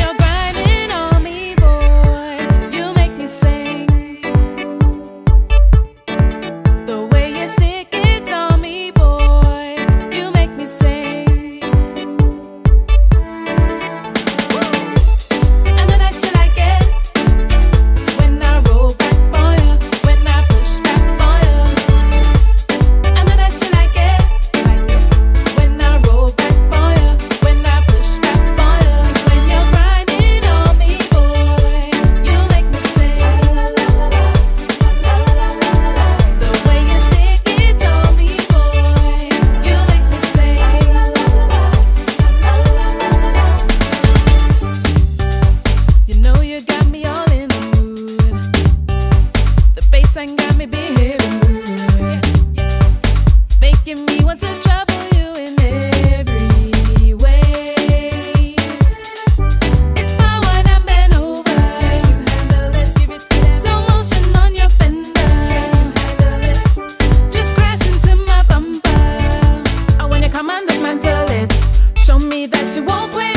your grind. won't break.